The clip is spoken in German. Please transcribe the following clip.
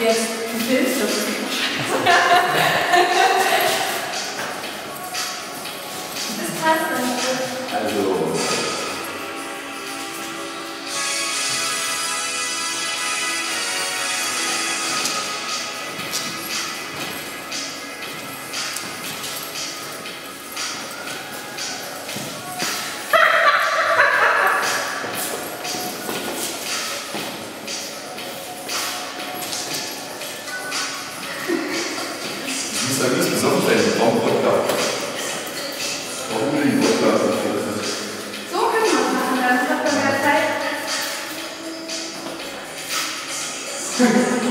Jetzt, du filmst das. Das passt nicht. Also, sage, das ist auch ein Warum Wodka? Warum unbedingt Wodka? So kann man es machen, dann hat man mehr Zeit.